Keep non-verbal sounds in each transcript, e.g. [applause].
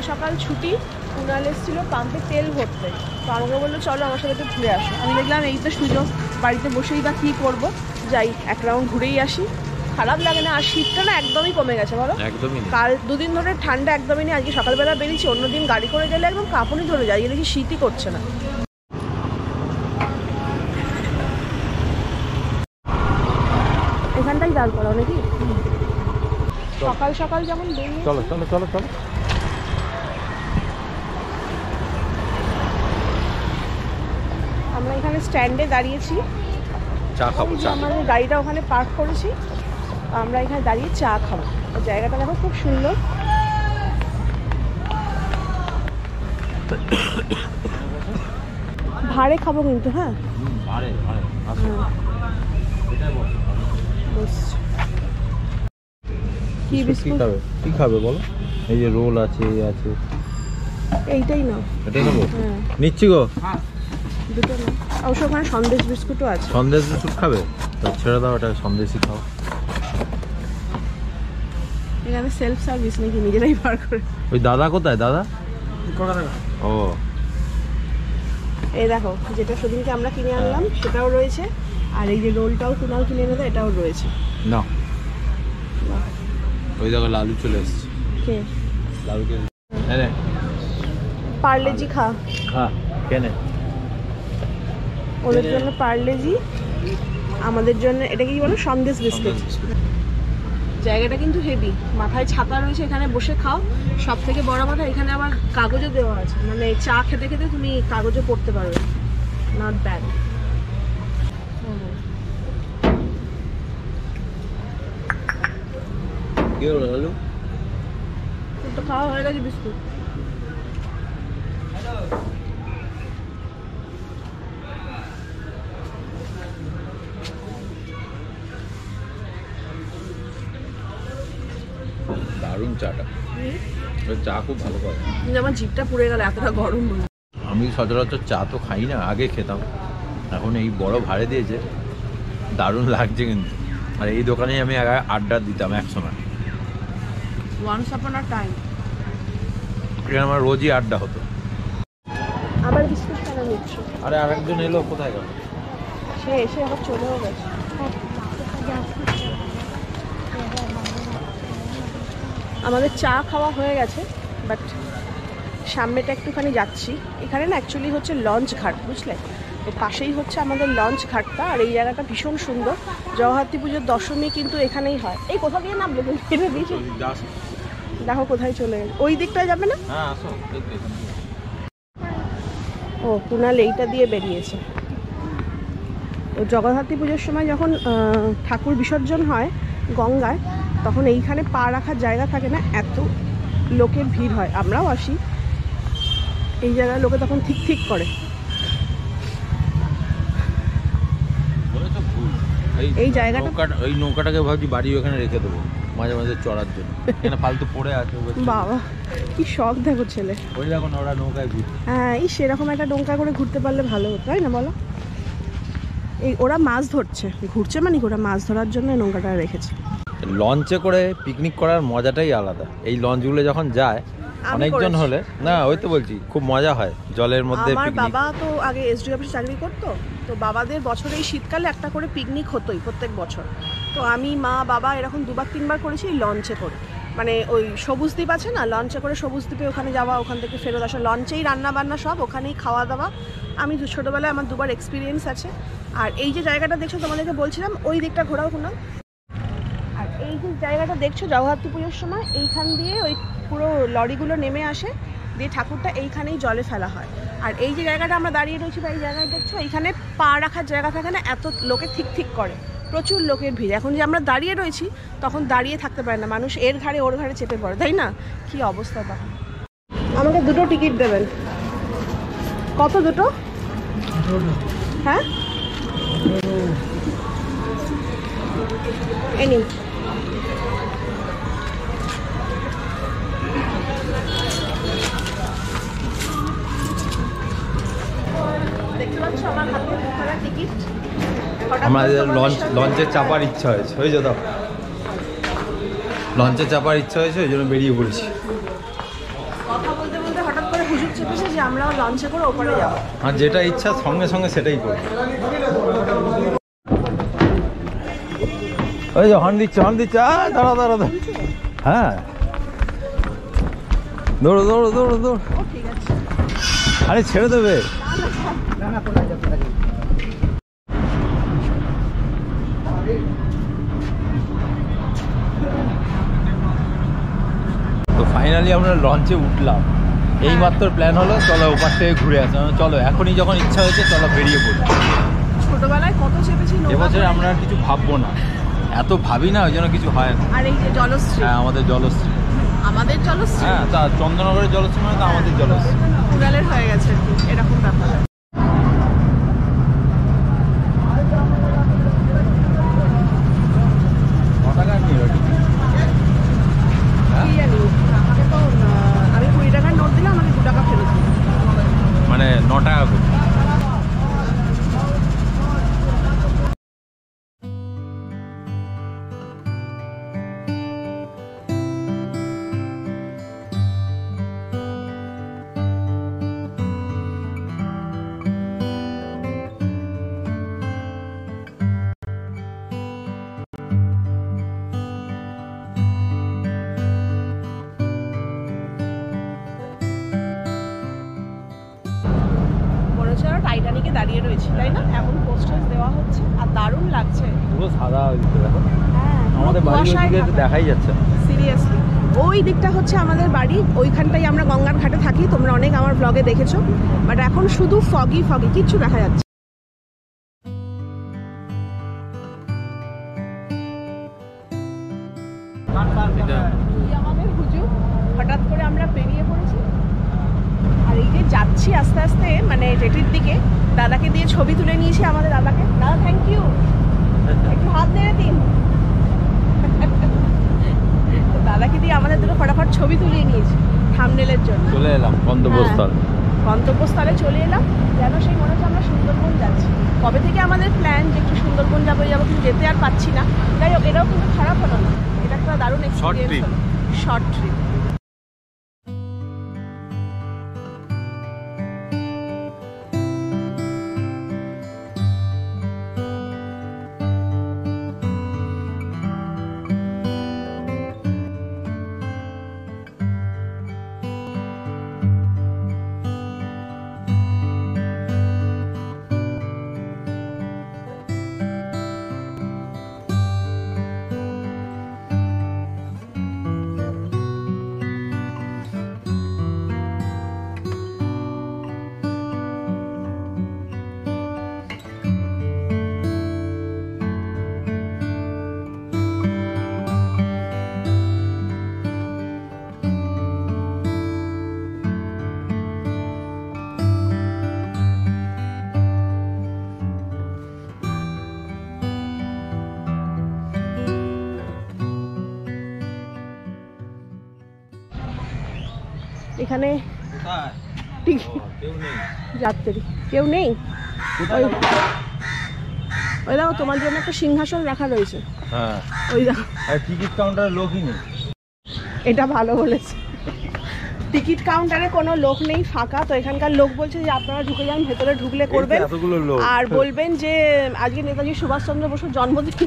সকাল সকাল ছুটি কুণাল এসেছিল পাম্পে তেল ভরতে। তো আমাকে বলল চলো আমার সাথে একটু ঘুরে আসো। আমি দেখলাম এই তো সুযোগ বাড়িতে বসেই বা কী করব? যাই এক রাউন্ড ঘুরেই আসি। খারাপ লাগে না আর শীতটা না একদমই কমে গেছে বলো? একদমই কাল দুদিন ধরে ঠান্ডা একদমই নেই আজকে সকালবেলা বেরিয়েছি অন্যদিন গাড়ি করে গেলে একদম কাঁপুনি ধরে যায় দেখি শীতই করছে না। এখানটাই দাঁড় করা নাকি? সকাল সকাল যেমন চলো চলো চলো চলো। এখানে স্ট্যান্ডে দাঁড়িয়েছি। চা খাব চা। আমাদের গাড়িটা ওখানে পার্ক করেছি আমরা এখানে দাঁড়িয়ে চা খাব। জায়গাটা দেখো খুব সুন্দর। ভাড়ে খাব কিন্তু হ্যাঁ? হ্যাঁ। কি বিস্কুট? খাবে? কি খাবে বলো? এই যে রোল আছে এই আছে। এইটাই নাও। এটাই নেব? হ্যাঁ। নিচ্ছি গো। দুটো নাও। অবশ্য ওখানে সন্দেশ বিস্কুটও আছে। সন্দেশ বিস্কুট খাবে? তো ছেড়ে দাও এটা সন্দেশই খাও। এখানে সেলফ সার্ভিস নাকি নিজেরাই বার করে। ওই দাদা কোথায়? দাদা? ও। এই দেখো যেটা সেদিনকে আমরা কিনে আনলাম সেটাও রয়েছে। আর এই যে রোলটাও কুনাল কিনে এনেছে এটাও রয়েছে। না। ওই দেখো লালু চলে এসছে। কে? লালুকে এই নে, পার্লেজি খা। খা কেনে ওদের জন্য পার্লেজি আমাদের জন্য এটা কি বলো? সন্দেশ বিস্কুট। জায়গাটা কিন্তু হেভি। মাথায় ছাতা রয়েছে এখানে বসে খাও। সব থেকে বড় কথা এখানে আবার কাগজও দেওয়া আছে। মানে চা খেতে খেতে তুমি কাগজও পড়তে পারবে। নট ব্যাড কি হলো লালু? তো খাওয়া হয়ে গেছে বিস্কুট। দারুণ চাটা। চা খুব ভালো করে। আমার জিভটা পুড়ে গেল এতটা গরম আমি সচরাচর চা তো খাই না আগে খেতাম। এখন এই বড় ভাড়ে দিয়েছে দারুণ লাগছে কিন্তু। আর এই দোকানেই আমি আড্ডা দিতাম এক সময় ওয়ান্স আপন আর টাইম এখানে আমার রোজই আড্ডা হতো। আবার বিস্কুট কেন নিচ্ছ আরে আরেকজন এলো কোথায় গেল? সে এসে আবার চলেও গেছে। আমাদের চা খাওয়া হয়ে গেছে বাট সামনেটা একটুখানি যাচ্ছি। এখানে না অ্যাকচুয়ালি হচ্ছে লঞ্চ ঘাট বুঝলে? তো পাশেই হচ্ছে আমাদের লঞ্চ ঘাটটা আর এই জায়গাটা ভীষণ সুন্দর। জগদ্ধাত্রী পুজোর দশমী কিন্তু এখানেই হয়। এই কোথা দিয়ে নামলে দেখো কোথায় চলে গেছে ওই দিকটায় যাবে না? হ্যাঁ ও কুনাল এইটা দিয়ে বেরিয়েছে। তো জগদ্ধাত্রী পুজোর সময় যখন ঠাকুর বিসর্জন হয় গঙ্গায় তখন এইখানে পা রাখার জায়গা থাকে না এত লোকের ভিড় হয়। আমরাও আসি। এই জায়গায় লোকে তখন ঠিক ঠিক করে। এই জায়গাটা- ওই নৌকাটাকে ভাবছি বাড়ি ওখানে রেখে দেবো মাঝে মাঝে চড়ার জন্য। এখানে ফালতু পড়ে আছে বাবা কি শখ দেখো ছেলে। ওই দেখো ওরা নৌকায় ঘুরছে হ্যাঁ এই সেরকম একটা নৌকা করে ঘুরতে পারলে ভালো হতো তাই না বলো? এই ওরা মাছ ধরছে ঘুরছে মানে কি, ওরা মাছ ধরার জন্য নৌকাটা রেখেছে। লঞ্চে করে পিকনিক করার মজাটাই আলাদা। এই লঞ্চগুলো যখন যায় অনেকজন হলে না ওই তো বলছি খুব মজা হয় জলের মধ্যে আমার বাবা তো আগে এসডি অফিসে চাকরি করতো তো বাবাদের বছরে এই শীতকালে একটা করে পিকনিক হতোই প্রত্যেক বছর। তো আমি মা বাবা এরকম দুবার তিনবার করেছি এই লঞ্চে করে। মানে ওই সবুজ দ্বীপ আছে না লঞ্চে করে সবুজ দ্বীপে ওখানে যাওয়া ওখান থেকে ফেরত আসা লঞ্চেই রান্না বান্না সব ওখানেই খাওয়া দাওয়া। আমি ছোটোবেলায় আমার দুবার এক্সপিরিয়েন্স আছে। আর এই যে জায়গাটা দেখছ তোমাদেরকে বলছিলাম ওই দিকটা ঘোরাও কোনো এই যে জায়গাটা দেখছ জগদ্ধাত্রী পুজোর সময়? এইখান দিয়ে ওই পুরো লরিগুলো নেমে আসে, দিয়ে ঠাকুরটা এইখানেই জলে ফেলা হয়। আর এই যে জায়গাটা আমরা দাঁড়িয়ে রয়েছি বা এই জায়গায় দেখছ, এইখানে পা রাখার জায়গা থাকে না, এত লোকে ঠিক ঠিক করে। প্রচুর লোকের ভিড়। এখন যে আমরা দাঁড়িয়ে রয়েছি, তখন দাঁড়িয়ে থাকতে পারে না। মানুষ এর ঘাড়ে ওর ঘাড়ে চেপে পড়ে, তাই না? কি অবস্থা তখন আমাকে দুটো টিকিট দেবেন। কত দুটো? হ্যাঁ? এই আমাদের লঞ্চ লঞ্চে চাপার ইচ্ছা হয়েছে হয়েছে দাও লঞ্চে চাপার ইচ্ছা হয়েছে ওই জন্য বেরিয়ে পড়েছি করে আর যেটা ইচ্ছা সঙ্গে সঙ্গে সেটাই করব ওই যে হর্ন দিচ্ছে হর্ন দিচ্ছে দাঁড়া দাঁড়া দাঁড়া হ্যাঁ দৌড়ো দৌড়ো দৌড়ো দৌড়ো আরে ছেড়ে দেবে তো ফাইনালি আমরা লঞ্চে উঠলাম। এই মাত্র প্ল্যান হলো চলো ওপার থেকে ঘুরে আসি। চলো এখনই যখন ইচ্ছা হয়েছে চলো বেরিয়ে পড়ি। ছোটবেলায় কত চেপেছি এবছর আমরা আর কিছু ভাববো না। এত ভাবি না ওই জন্য কিছু হয় না। আর এই যে জলশ্রী। হ্যাঁ আমাদের জলশ্রী। আমাদের জলশ্রী? হ্যাঁ তা চন্দ্রনগরের জলশ্রী মানে তো আমাদের জলশ্রী। উড়ালের হয়ে গেছে এরকম ব্যাপার। সাদা দেখো। হ্যাঁ আমাদের বাড়ি ওইদিকে দেখাই যাচ্ছে। সিরিয়াসলি ওই দিকটা হচ্ছে আমাদের বাড়ি ওইখানটাই আমরা গঙ্গার ঘাটে থাকি তোমরা অনেক আমার ব্লগে দেখেছ। বাট এখন শুধু ফগি ফগি কিচ্ছু দেখা যাচ্ছে আমাদের হুজুর হঠাৎ করে আমরা বেরিয়ে পড়েছি। আর এই যে যাচ্ছি আস্তে আস্তে মানে জেটির দিকে দাদাকে দিয়ে ছবি তুলে নিয়েছি আমাদের দাদাকে। দাদা থ্যাংক ইউ [laughs] একটু হাত নেড়ে দিন তো দাদাকে দিয়ে আমাদের দুটো ফটাফট ছবি তুলিয়ে নিয়েছি থামনেলের জন্য চলে এলাম গন্তব্যস্থল। গন্তব্যস্থলে চলে এলাম। যেন সেই মনে হচ্ছে আমরা সুন্দরবন যাচ্ছি। কবে থেকে আমাদের প্ল্যান যে একটু সুন্দরবন যাব যাব কিন্তু যেতে আর পাচ্ছি না। তাই হোক এটাও কিন্তু খারাপ হলো না। এটা একটা দারুণ এক্সপিরিয়েন্স শর্ট ট্রিপ এখানে কেউ নেই। ওই ওই দেখো তোমার জন্য একটা সিংহাসন রাখা রয়েছে। হ্যাঁ। ওই দেখো। টিকিট কাউন্টারে লোকই নেই। এটা ভালো বলেছে। টিকিট কাউন্টারে কোনো লোক নেই ফাঁকা। তো এখানকার লোক বলছে যে আপনারা ঢুকে যান ভেতরে ঢুকলে করবেন। আর বলবেন যে আজকে নেতাজি সুভাষচন্দ্র বসুর জন্মদিন।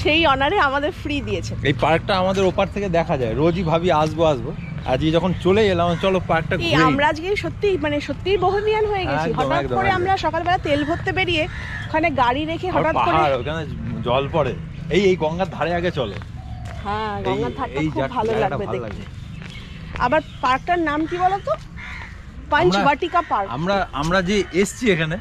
সেই অনারে আমাদের ফ্রি দিয়েছে। এই পার্কটা আমাদের ওপার থেকে দেখা যায়। রোজই ভাবি আসব আসব। আজকে যখন চলে এলাম চলো পার্কটা ঘুরে আমরা আজকে সত্যি মানে বহমিয়ান হয়ে গেছি। হঠাৎ করে আমরা সকালবেলা তেল ভরতে বেরিয়ে ওখানে গাড়ি রেখে হঠাৎ করে ওখানে জল পড়ে। এই এই গঙ্গার ধারে আগে চলে। হ্যাঁ গঙ্গার ধারটা খুব ভালো লাগবে দেখতে। আবার পার্কটার নাম কি বলতো? পাঞ্চবাটিকা পার্ক। আমরা আমরা যে এসছি এখানে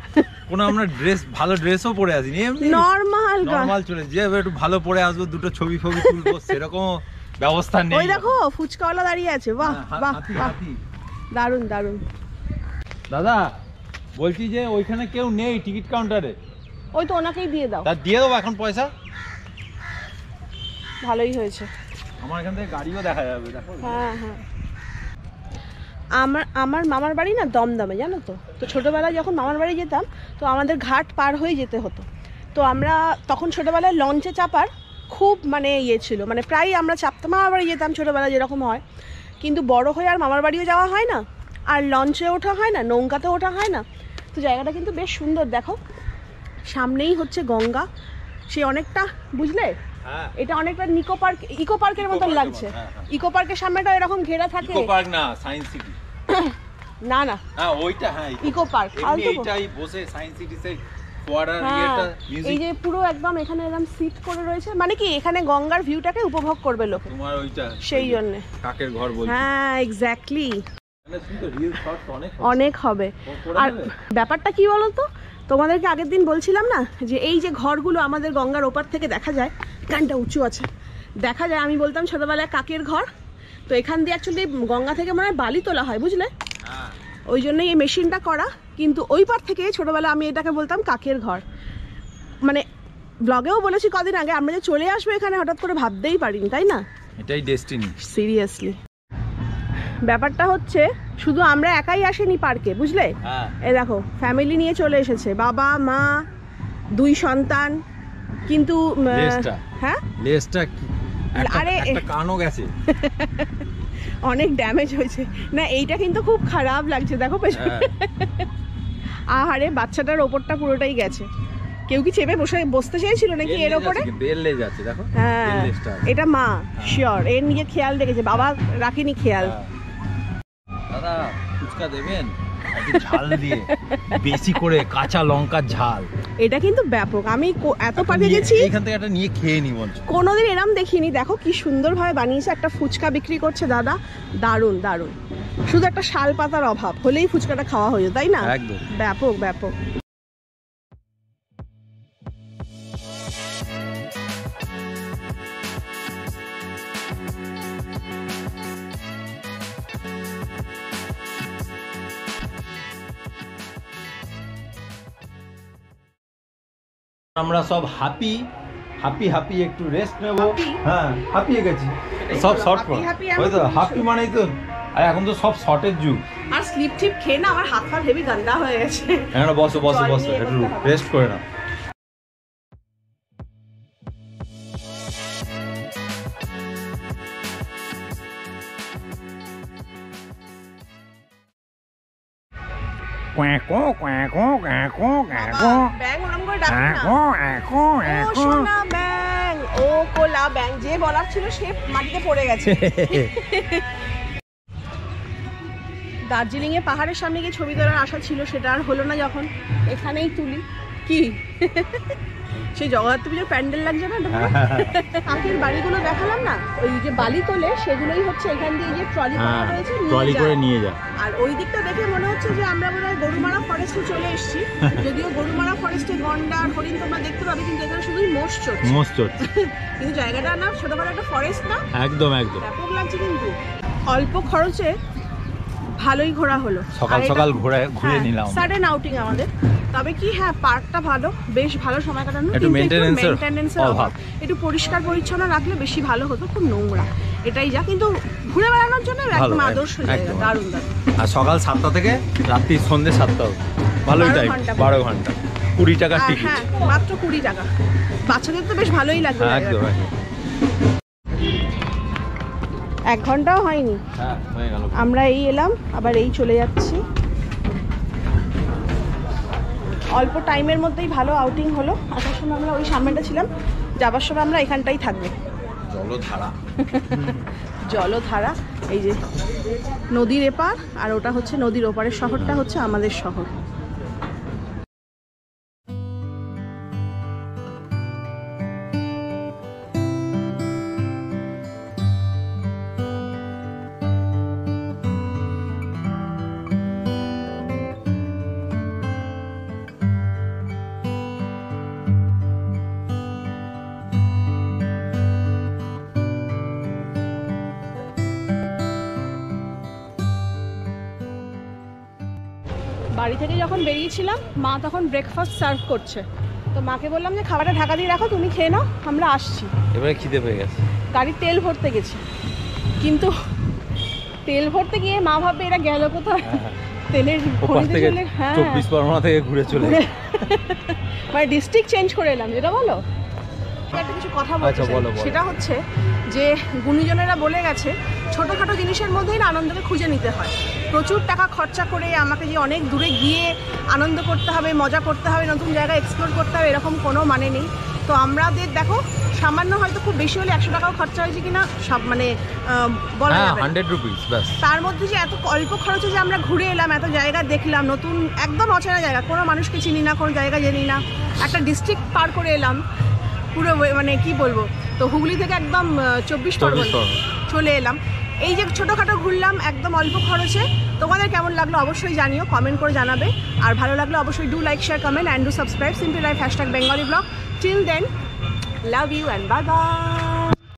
কোনো আমরা ড্রেস ভালো ড্রেসও পরে আসিনি এমনি নর্মাল নর্মাল চলে যে একটু ভালো পরে আসব দুটো ছবি ফবি তুলবো সেরকম ব্যবস্থা নেই। ওই দেখো ফুচকাওয়ালা দাঁড়িয়ে আছে বাহ হ্যাঁ, বাহ বাহ হাতি। দারুণ দারুণ। দাদা বলছি যে ওইখানে কেউ নেই টিকিট কাউন্টারে? ওই তো ওনাকেই দিয়ে দাও। তা দিয়ে দেবো এখন পয়সা? ভালোই হয়েছে। আমার এখান থেকে গাড়িও দেখা যাবে দেখো। হ্যাঁ হ্যাঁ। আমার আমার মামার বাড়ি না দমদমে জানো তো? তো ছোটোবেলায় যখন মামার বাড়ি যেতাম তো আমাদের ঘাট পার হয়ে যেতে হতো। তো আমরা তখন ছোটোবেলায় লঞ্চে চাপার খুব মানে ইয়ে ছিল। মানে প্রায়ই আমরা চাপতাম বাড়ি যেতাম ছোটোবেলায় যেরকম হয়। কিন্তু বড় হয়ে আর মামার বাড়িও যাওয়া হয় না আর লঞ্চে ওঠা হয় না নৌকাতে ওঠা হয় না। তো জায়গাটা কিন্তু বেশ সুন্দর দেখো। সামনেই হচ্ছে গঙ্গা। সে অনেকটা বুঝলে? হ্যাঁ। এটা অনেকটা নিকো পার্ক ইকো পার্কের মতন লাগছে। মতো, হ্যাঁ, হ্যাঁ। ইকো পার্কের সামনেটা এরকম ঘেরা থাকে। ইকো পার্ক না সায়েন্স সিটি [coughs] না না। হ্যাঁ ওইটা হ্যাঁ ইকো পার্ক এইটাই বসে সায়েন্স সিটিতে ফোয়ারার হ্যাঁ ইয়েটা এই যে পুরো একদম এখানে এরকম সিট করে রয়েছে। মানে কি এখানে গঙ্গার ভিউটাকে উপভোগ করবে লোকে। তোমার ওইটা সেই জন্যে। কাকের ঘর বলছি। হ্যাঁ এক্স্যাক্টলি মানে অনেক হবে। আর ব্যাপারটা কি বলতো? তোমাদেরকে আগের দিন বলছিলাম না যে এই যে ঘরগুলো আমাদের গঙ্গার ওপার থেকে দেখা যায় কানটা উঁচু আছে। দেখা যায় আমি বলতাম ছোটবেলায় কাকের ঘর। তো এখান দিয়ে অ্যাকচুয়ালি গঙ্গা থেকে মনে হয় বালি তোলা হয় বুঝলে? হ্যাঁ। ওই জন্যই এই মেশিনটা করা। কিন্তু ওই পার থেকে ছোটবেলা আমি এটাকে বলতাম কাকের ঘর। মানে ব্লগেও বলেছি কদিন আগে আমরা যে চলে আসব এখানে হঠাৎ করে ভাবতেই পারিনি তাই না? এটাই ডেস্টিনি সিরিয়াসলি ব্যাপারটা হচ্ছে শুধু আমরা একাই আসেনি পার্কে বুঝলে? হ্যাঁ। এ দেখো ফ্যামিলি নিয়ে চলে এসেছে বাবা মা দুই সন্তান কিন্তু হ্যাঁ? লেজটা আরে- কানও গেছে। অনেক ড্যামেজ হয়েছে। না এইটা কিন্তু খুব খারাপ লাগছে দেখো পেছনে। হ্যাঁ। আহারে বাচ্চাটার ওপরটা পুরোটাই গেছে। কেউ কি চেপে বসে বসতে চাইছিল নাকি এর ওপরে? হ্যাঁ। এটা মা শিওর এর নিয়ে খেয়াল দেখেছে বাবা রাখিনি খেয়াল। হ্যাঁ। দাদা ফুচকা দেবেন? ঝাল দিয়ে বেশি করে কাঁচা লঙ্কার ঝাল। এটা কিন্তু ব্যাপক। আমি এত পার্কে গেছি এখান থেকে একটা নিয়ে খেয়ে নি বলছো কোনোদিন এরম দেখিনি। দেখো কি সুন্দরভাবে বানিয়েছে। একটা ফুচকা বিক্রি করছে দাদা। দারুণ দারুণ। শুধু একটা শাল পাতার অভাব। হলেই ফুচকাটা খাওয়া হয়ে তাই না? একদম। ব্যাপক ব্যাপক। আমরা সব হাপি হাপি হাপি একটু রেস্ট নেব হ্যাঁ হাপিয়ে গেছি সব শর্ট ওই তো হাপি। মানেই তো আর এখন তো সব শর্টের যুগ আর স্লিপ টিপ খেয়ে না আমার হাত পা হেভি গান্দা হয়ে গেছে এখানে বসো বসো বসো একটু রেস্ট করে নাও. ব্যাং সোনা ব্যাং। ও কোলা ব্যাং। যে বলার ছিল সে মাটিতে পড়ে গেছে। [laughs] দার্জিলিং এ পাহাড়ের সামনে গিয়ে ছবি তোলার আশা ছিল সেটা আর হলো না যখন। এখানেই তুলি। কি? [laughs] সেই জগদ্ধাত্রী পুজোর প্যান্ডেল লাগছে না এটা পুরো? কাকের বাড়িগুলো দেখালাম না? ওই যে বালি তোলে সেগুলোই হচ্ছে এখান দিয়ে যে ট্রলি হ্যাঁ রয়েছে ট্রলি করে নিয়ে যা আর ওই দিকটা দেখে মনে হচ্ছে যে আমরা বোধ হয় গরুমারা ফরেস্টে চলে এসেছি। [laughs] যদিও গরুমারা ফরেস্টে গন্ডা আর হরিণ তোমরা দেখতে পাবে কিন্তু এখানে শুধুই মোষ চড়ছে। মস্ত [laughs] কিন্তু জায়গাটা না ছোটবেলা একটা ফরেস্ট না। একদম একদম। ব্যাপক লাগছে কিন্তু। অল্প খরচে ভালোই ঘোরা হলো। সকাল সকাল ঘুরে ঘুরে নিলাম সাডেন আউটিং আমাদের। তবে কি হ্যাঁ পার্কটা ভালো বেশ ভালো সময় কাটানো। একটু maintenance এর অভাব। একটু পরিষ্কার পরিচ্ছন্ন রাখলে বেশি ভালো হতো খুব নোংরা। এটাই যা কিন্তু ঘুরে বেড়ানোর জন্য একদম আদর্শ জায়গা দারুণ দারুণ। আর সকাল সাতটা থেকে রাত্রি সন্ধ্যে সাতটা। ভালোই টাইম ঘণ্টা। বারো ঘণ্টা। কুড়ি টাকা টিকিট হ্যাঁ মাত্র কুড়ি টাকা। বাচ্চাদের তো বেশ ভালোই লাগবে। হ্যাঁ। একদম। এক ঘন্টাও হয়নি। হ্যাঁ আমরা এই এলাম আবার এই চলে যাচ্ছি। অল্প টাইমের মধ্যেই ভালো আউটিং হলো। আসার সময় আমরা ওই সামনেটা ছিলাম যাবার সময় আমরা এখানটাই থাকব। জলধারা। [laughs] জলধারা এই যে নদীর এপার আর ওটা হচ্ছে নদীর ওপারের শহরটা হচ্ছে আমাদের শহর। বাড়ি থেকে যখন বেরিয়েছিলাম মা তখন ব্রেকফাস্ট সার্ভ করছে। তো মাকে বললাম যে খাবারটা ঢাকা দিয়ে রাখো তুমি খেয়ে নাও আমরা আসছি। এবারে খিদে পেয়ে গেছে। গাড়ির তেল ভরতে গেছি। কিন্তু তেল ভরতে গিয়ে মা ভাববে এরা গেল কোথায়? তেলের ওপার ভরিতে চলে হ্যাঁ। চব্বিশ পরগনা থেকে ঘুরে চলে মানে ডিস্ট্রিক্ট চেঞ্জ করে এলাম যেটা বলো? একটা কিছু কথা বলতে আচ্ছা। সেটা হচ্ছে যে গুণীজনেরা বলে গেছে ছোটোখাটো জিনিসের মধ্যেই আনন্দকে খুঁজে নিতে হয়। প্রচুর টাকা খরচা করে আমাকে যে অনেক দূরে গিয়ে আনন্দ করতে হবে মজা করতে হবে নতুন জায়গা এক্সপ্লোর করতে হবে এরকম কোনো মানে নেই। তো আমাদের দেখো সামান্য হয়তো খুব বেশি হলে একশো টাকাও খরচা হয়েছে কিনা সব মানে বলা হ্যাঁ যাবে হান্ড্রেড রুপিস ব্যাস। তার মধ্যে যে এত অল্প খরচে যে আমরা ঘুরে এলাম এত জায়গা দেখলাম নতুন একদম অচেনা জায়গা কোনো মানুষকে চিনি না কোনো জায়গা জানি না একটা ডিস্ট্রিক্ট পার করে এলাম পুরো মানে কি বলব তো হুগলি থেকে একদম চব্বিশ পরগনা। চলে এলাম। এই যে ছোটোখাটো ঘুরলাম একদম অল্প খরচে, তোমাদের কেমন লাগল অবশ্যই জানিও কমেন্ট করে জানাবে। আর ভালো লাগলে অবশ্যই do like share comment and do subscribe simple life hashtag Bengali blog till then love you and bye bye